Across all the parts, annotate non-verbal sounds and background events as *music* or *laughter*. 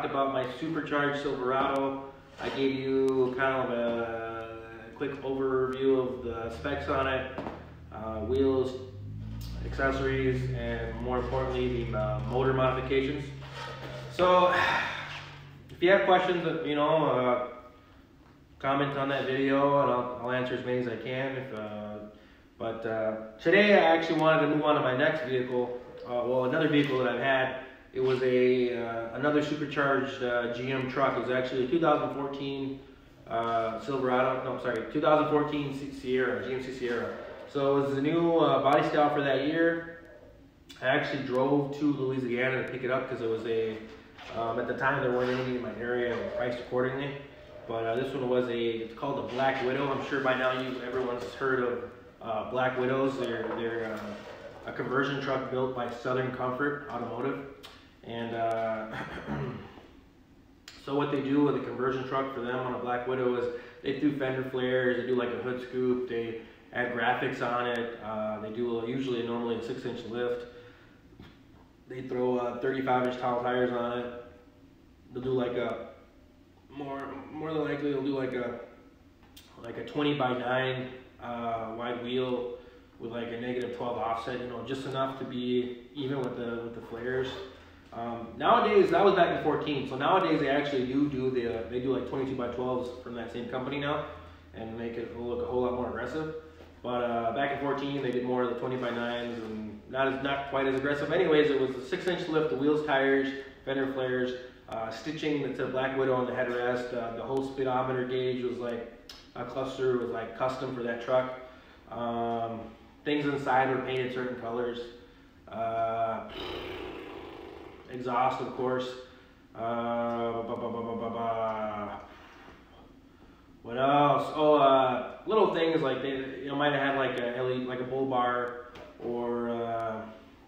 talked about my supercharged Silverado. I gave you kind of a quick overview of the specs on it, uh, wheels, accessories, and more importantly, the uh, motor modifications. So, *sighs* if you have questions, you know, uh, comment on that video and I'll, I'll, answer as many as I can. If, uh, but uh, today I actually wanted to move on to my next vehicle, uh, well, another vehicle that I've had. It was a uh, another supercharged uh, GM truck. It was actually a 2014 uh, Silverado. No, sorry, 2014 Sierra, GMC Sierra. So it was the new uh, body style for that year. I actually drove to Louisiana to pick it up because it was a um, at the time there weren't any in my area and priced accordingly. But uh, this one was a it's called the Black Widow. I'm sure by now you everyone's heard of Black Widows. They're they're a conversion truck built by Southern Comfort Automotive. And uh, *clears throat* so what they do with a conversion truck for them on a Black Widow is they do fender flares, they do like a hood scoop, they add graphics on it, uh, they do a, usually normally a 6 inch lift. They throw uh, 35 inch tall tires on it. They'll do like a, more more than likely they'll do like a like a 20 by 9 uh, wide wheel with like a negative 12 offset, you know, just enough to be even with the with the flares. Um, nowadays, that was back in 14. So nowadays, they actually do do the uh, they do like 22 by 12s from that same company now, and make it look a whole lot more aggressive. But uh, back in 14, they did more of the 20 by 9s and not as not quite as aggressive. Anyways, it was a six inch lift, the wheels, tires, fender flares, uh, stitching that said Black Widow on the headrest. Uh, the whole speedometer gauge was like a cluster was like custom for that truck. Um, things inside were painted certain colors. Uh, exhaust, of course. Uh, what else? Oh, uh, little things like they you know might have had like a LED, like a bull bar or uh,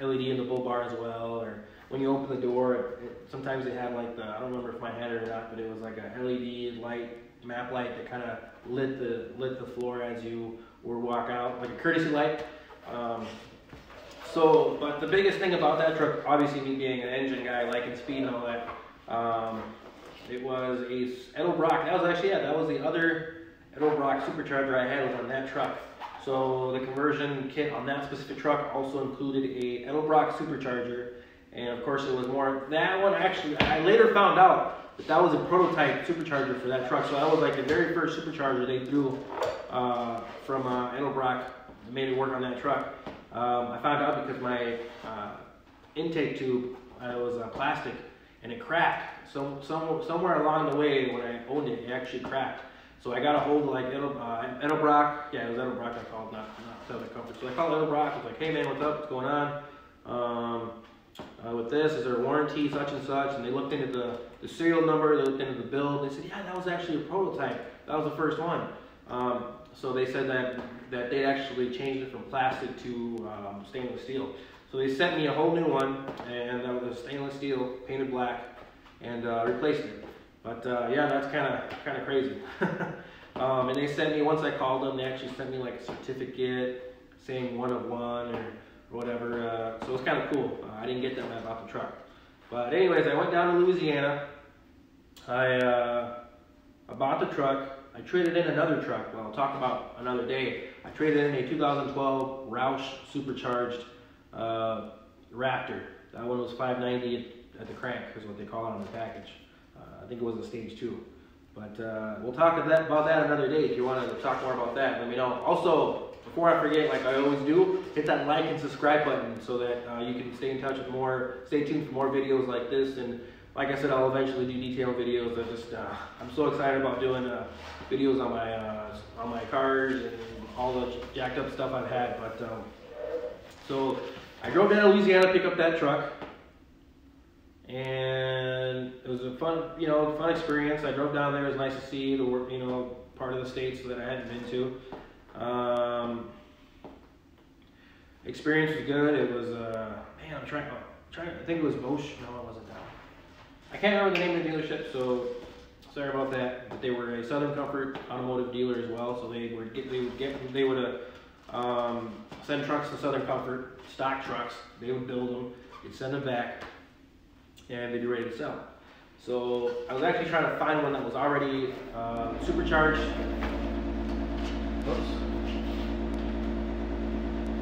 LED in the bull bar as well. Or when you open the door, it, it, sometimes they had like the I don't remember if mine had it or not, but it was like a LED light, map light that kind of lit the lit the floor as you were walk out, like a courtesy light. Um, so, but the biggest thing about that truck, obviously me being an engine guy, liking speed and all that, um, it was a Edelbrock. That was actually, yeah, that was the other Edelbrock supercharger I had was on that truck. So the conversion kit on that specific truck also included a Edelbrock supercharger. And of course it was more, that one actually, I later found out that that was a prototype supercharger for that truck. So that was like the very first supercharger they threw uh, from uh, Edelbrock, made it work on that truck. Um, I found out because my uh, intake tube uh, was uh, plastic and it cracked. So some, somewhere along the way when I owned it, it actually cracked. So I got a hold of like Edel, uh, Edelbrock. Yeah, it was Edelbrock I called, not, not Southern Comfort. So I called Edelbrock. I was like, hey man, what's up? What's going on? Um, uh, with this, is there a warranty, such and such? And they looked into the, the serial number, they looked into the build. They said, yeah, that was actually a prototype. That was the first one. Um, so they said that, that they actually changed it from plastic to um, stainless steel. So they sent me a whole new one, and that was a stainless steel, painted black, and uh, replaced it. But uh, yeah, that's kind of kind of crazy. *laughs* um, and they sent me, once I called them, they actually sent me like a certificate saying one of one or, whatever. Uh, so it was kind of cool. Uh, I didn't get that when I bought the truck. But anyways, I went down to Louisiana. I, uh, I bought the truck. I traded in another truck. Well, I'll talk about another day. I traded in a 2012 Roush supercharged uh, Raptor. That one was 590 at the crank, is what they call it on the package. Uh, I think it was a stage two. But uh, we'll talk about that another day. If you want to talk more about that, let me know. Also, before I forget, like I always do, hit that like and subscribe button so that uh, you can stay in touch with more, stay tuned for more videos like this. And like I said, I'll eventually do detail videos. I just, uh, I'm so excited about doing uh, videos on my uh, on my cars and all the jacked up stuff I've had. But um, so I drove down to Louisiana to pick up that truck, and it was a fun, you know, fun experience. I drove down there. It was nice to see the you know, part of the states that I hadn't been to. Um, experience was good. It was, uh, man, I'm trying, oh, trying. I think it was Bosch. No, it wasn't that. I can't remember the name of the dealership, so sorry about that. But they were a Southern Comfort automotive dealer as well, so they would get they would get they would uh, um, send trucks to Southern Comfort, stock trucks. They would build them, they'd send them back, and they'd be ready to sell. So I was actually trying to find one that was already uh, supercharged. Oops.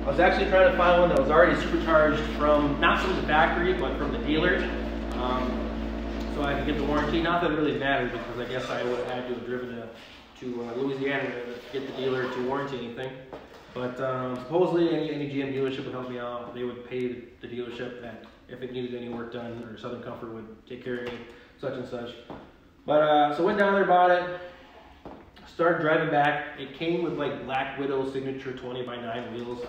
I was actually trying to find one that was already supercharged from, not from the factory, but from the dealer. Could get the warranty. Not that it really mattered because I guess I would have had to have driven to, to uh, Louisiana to get the dealer to warranty anything. But um, supposedly any, any GM dealership would help me out. They would pay the dealership that if it needed any work done or Southern Comfort would take care of me, such and such. But uh, so went down there, bought it, started driving back. It came with like Black Widow signature 20 by 9 wheels.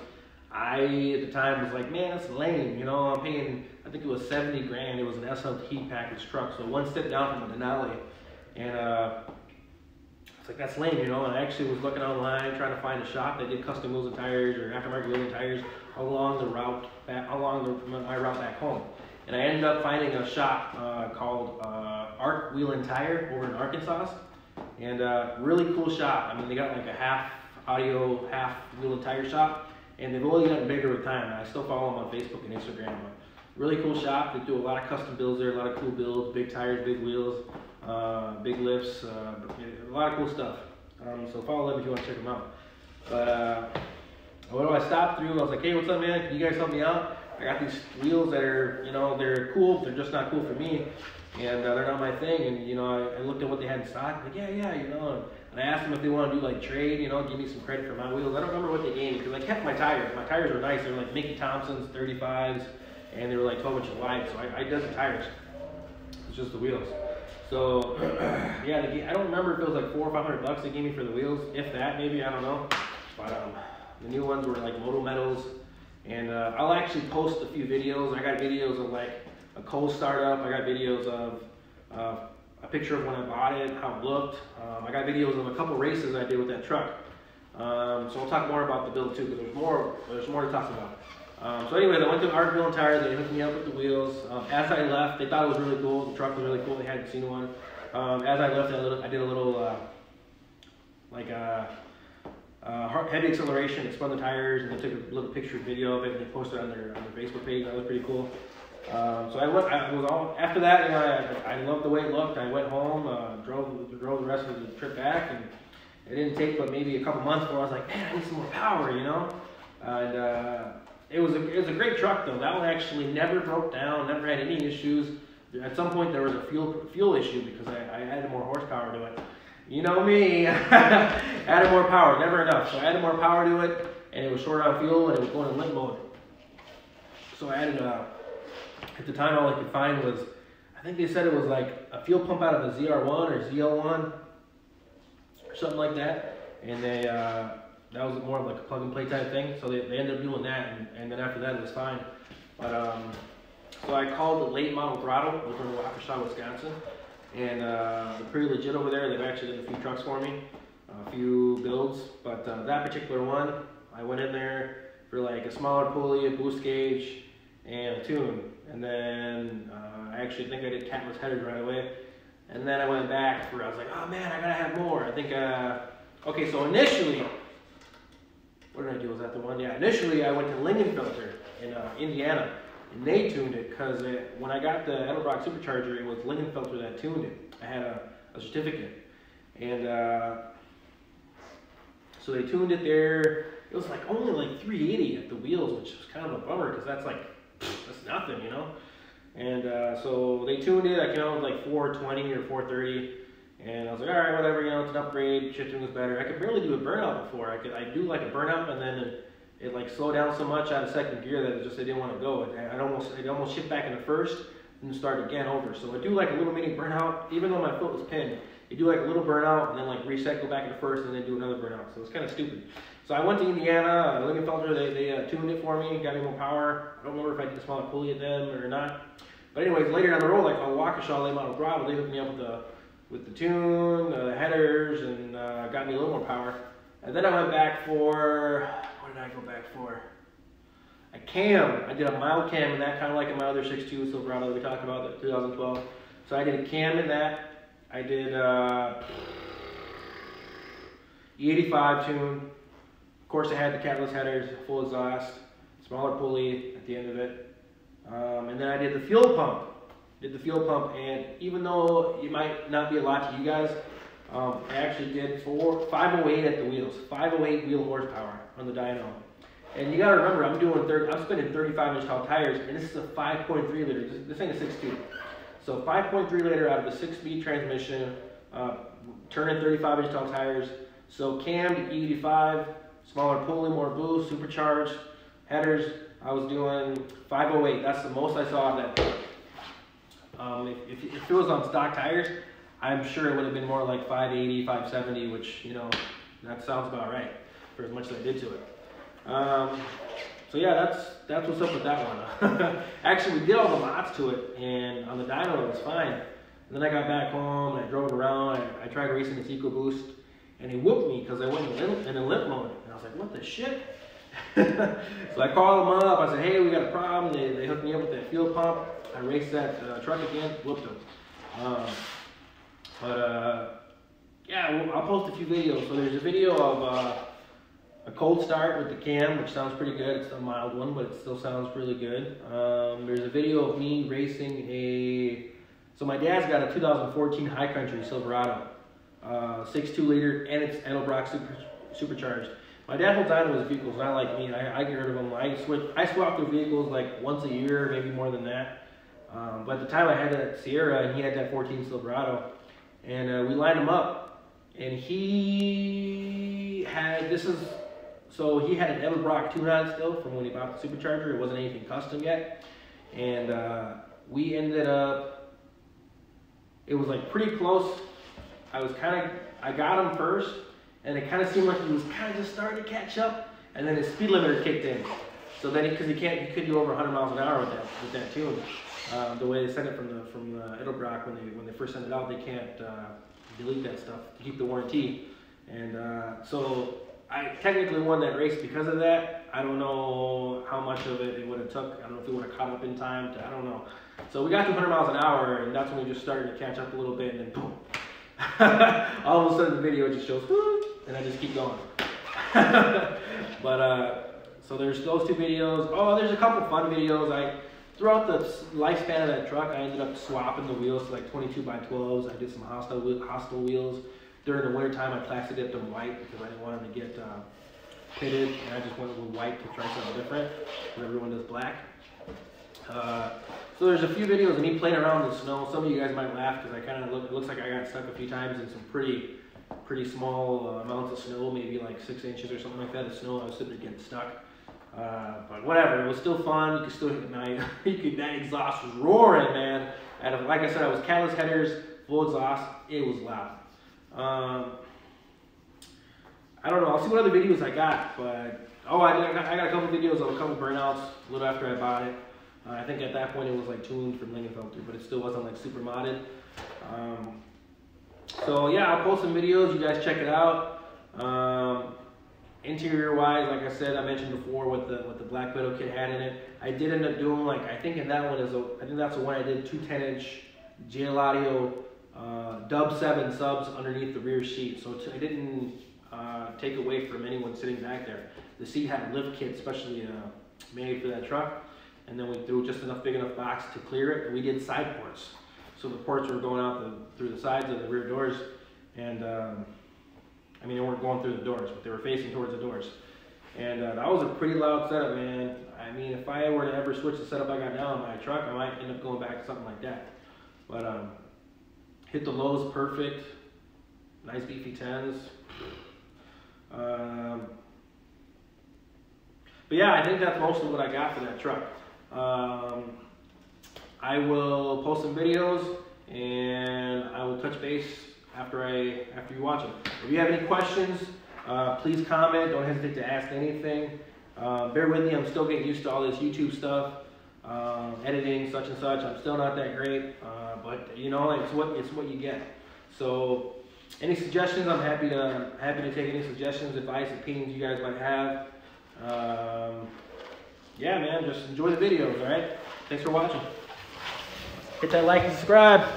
I at the time was like, man, that's lame. You know, I'm paying, I think it was 70 grand. It was an SLT package truck, so one step down from a Denali. And uh, it's like, that's lame, you know. And I actually was looking online trying to find a shop that did custom wheels and tires or aftermarket wheels and tires along the route, back, along the, my route back home. And I ended up finding a shop uh, called uh, Arc Wheel and Tire over in Arkansas. And uh, really cool shop. I mean, they got like a half audio, half wheel and tire shop and they've only gotten bigger with time. I still follow them on Facebook and Instagram. Really cool shop. They do a lot of custom builds there, a lot of cool builds, big tires, big wheels, uh, big lifts, uh, a lot of cool stuff. Um, so follow them if you want to check them out. But uh, what do I stop through? I was like, hey, what's up, man? Can you guys help me out? I got these wheels that are, you know, they're cool. They're just not cool for me, and uh, they're not my thing. And you know, I, I looked at what they had in stock. Like, yeah, yeah, you know. And I asked them if they want to do like trade, you know, give me some credit for my wheels. I don't remember what they gave me because I kept my tires. My tires were nice. They were like Mickey Thompson's 35s, and they were like 12 inch wide. So I, I did the tires. It's just the wheels. So *clears throat* yeah, I don't remember if it was like four or five hundred bucks they gave me for the wheels, if that maybe. I don't know. But um, the new ones were like Moto Metals, and uh, I'll actually post a few videos. I got videos of like a coal startup. I got videos of uh, a picture of when I bought it, how it looked. Um, I got videos of a couple races I did with that truck. Um, so I'll talk more about the build too, because there's more, there's more to talk about. Um, so anyways, I went to Arc Wheel and Tire. They hooked me up with the wheels. Um, as I left, they thought it was really cool. The truck was really cool. They hadn't seen one. Um, as I left, I, little, I did a little uh, like a, uh, uh, heavy acceleration. it spun the tires and they took a little picture video of it and they posted it on their on their Facebook page. That was pretty cool. Um, so I went. I was all after that. You know, I, I loved the way it looked. I went home, uh, drove drove the rest of the trip back, and it didn't take but maybe a couple months before I was like, man, I need some more power. You know, and uh, it was a it was a great truck though. That one actually never broke down, never had any issues. At some point there was a fuel fuel issue because I, I added more horsepower to it. You know me, *laughs* added more power, never enough. So I added more power to it, and it was short on fuel, and it was going in limp mode. So I added uh, at the time, all I could find was, I think they said it was like a fuel pump out of a ZR1 or ZL1 or something like that. And they, uh, that was more of like a plug and play type thing. So they, they ended up doing that, and, and then after that, it was fine. But um, so I called the late model throttle, was in Waukesha, Wisconsin. And uh, they're pretty legit over there. They've actually done a few trucks for me, a few builds. But uh, that particular one, I went in there for like a smaller pulley, a boost gauge, and a tune. And then uh, I actually think I did catless headers right away. And then I went back for, I was like, oh man, I gotta have more. I think, uh, okay, so initially, what did I do? Was that the one? Yeah, initially I went to Lingenfelter in uh, Indiana. And they tuned it because when I got the Edelbrock supercharger, it was Lingenfelter that tuned it. I had a, a certificate. And uh, so they tuned it there. It was like only like 380 at the wheels, which was kind of a bummer because that's like that's nothing, you know. And uh, so they tuned it. I came out with like 420 or 430, and I was like, all right, whatever, you know, it's an upgrade. Shifting was better. I could barely do a burnout before. I could, I do like a burnout, and then it, it like slowed down so much out of second gear that it just I didn't want to go. It, I'd almost, it almost shift back into first and start again over. So I do like a little mini burnout, even though my foot was pinned. You do like a little burnout, and then like reset, go back into first, and then do another burnout. So it's kind of stupid. So I went to Indiana, uh, Lingenfelter, they, they uh, tuned it for me, got me more power. I don't remember if I did a smaller pulley at them or not. But anyways, later down the road, like on Waukesha, late model throttle, they hooked me up with the with the tune, uh, the headers, and uh, got me a little more power. And then I went back for, what did I go back for? A cam. I did a mild cam in that, kind of like in my other 6.2 Silverado that we talked about, the 2012. So I did a cam in that. I did uh, E85 tune, course, it had the catless headers, full exhaust, smaller pulley at the end of it. Um, and then I did the fuel pump. did the fuel pump, and even though it might not be a lot to you guys, um, I actually did four, 508 at the wheels, 508 wheel horsepower on the dyno. And you gotta remember, I'm doing, thir- I'm spinning 35 inch tall tires, and this is a 5.3 liter. This, this ain't a 6.2. So 5.3 liter out of a six-speed transmission, uh, turning 35 inch tall tires. So cammed E85, smaller pulley, more boost, supercharged headers. I was doing 508. That's the most I saw on that. Um, if, if, if it was on stock tires, I'm sure it would have been more like 580, 570, which you know that sounds about right for as much as I did to it. Um, so yeah, that's that's what's up with that one. *laughs* Actually, we did all the mods to it, and on the dyno it was fine. And then I got back home, and I drove it around, I, I tried racing this EcoBoost, and he whooped me because I went in, limp, in a limp mode. I was like, what the shit? *laughs* so I called them up, I said, hey, we got a problem. They, they hooked me up with that fuel pump. I raced that uh, truck again, whooped them. Um, but uh, yeah, well, I'll post a few videos. So there's a video of uh, a cold start with the cam, which sounds pretty good. It's a mild one, but it still sounds really good. Um, there's a video of me racing a. So my dad's got a 2014 High Country Silverado, uh, 6.2 liter, and it's Edelbrock super, supercharged. My dad holds on to his vehicles, not like me. I, I get rid of them. I switch. I swap through vehicles like once a year, maybe more than that. Um, but at the time I had that Sierra, and he had that 14 Silverado, and uh, we lined them up, and he had this is so he had an Edelbrock tune-on still from when he bought the supercharger. It wasn't anything custom yet, and uh, we ended up. It was like pretty close. I was kind of I got him first, and it kind of seemed like he was kind of just starting to catch up, and then his speed limiter kicked in. So then, because he, he can't, he could do over 100 miles an hour with that with that tune. Uh, the way they sent it from the from the Edelbrock when they when they first sent it out, they can't uh, delete that stuff to keep the warranty. And uh, so I technically won that race because of that. I don't know how much of it it would have took. I don't know if it would have caught up in time. To, I don't know. So we got to 100 miles an hour, and that's when we just started to catch up a little bit, and then boom. *laughs* All of a sudden, the video just shows, and I just keep going. *laughs* but uh, so there's those two videos. Oh, there's a couple fun videos. I throughout the lifespan of that truck, I ended up swapping the wheels to like 22 by 12s. I did some hostile hostile wheels. During the winter time, I plastic dipped them white because I didn't want them to get uh, pitted, and I just went with white to try something different. When everyone does black. Uh, so there's a few videos of me playing around in the snow. Some of you guys might laugh because I kind of look. It looks like I got stuck a few times in some pretty, pretty small uh, amounts of snow, maybe like six inches or something like that. of snow I was sitting getting stuck. Uh, but whatever, it was still fun. You could still hit the night. *laughs* you could that exhaust was roaring, man. And like I said, I was catless headers, full exhaust. It was loud. Um, I don't know. I'll see what other videos I got, but oh, I, I, got, I got a couple videos of a couple burnouts a little after I bought it. Uh, I think at that point it was like tuned from Lingenfelter, but it still wasn't like super modded. Um, so yeah, I'll post some videos. You guys check it out. Um, interior wise, like I said, I mentioned before what the what the Black Widow kit had in it. I did end up doing like I think in that one is a I think that's the one I did two 10 inch JL Audio uh, Dub 7 subs underneath the rear seat. So I didn't uh, take away from anyone sitting back there. The seat had a lift kit specially uh, made for that truck. And then we threw just enough big enough box to clear it. And we did side ports. So the ports were going out the, through the sides of the rear doors. And um, I mean, they weren't going through the doors, but they were facing towards the doors. And uh, that was a pretty loud setup, man. I mean, if I were to ever switch the setup I got now on my truck, I might end up going back to something like that. But um, hit the lows perfect. Nice beefy tens. Um, but yeah, I think that's mostly what I got for that truck. Um, I will post some videos and I will touch base after I after you watch them. If you have any questions, uh, please comment. Don't hesitate to ask anything. Uh, bear with me. I'm still getting used to all this YouTube stuff, uh, editing such and such. I'm still not that great, uh, but you know, it's what it's what you get. So, any suggestions? I'm happy to happy to take any suggestions, advice, opinions you guys might have. Um, yeah, man, just enjoy the videos. All right. Thanks for watching. Hit that like and subscribe.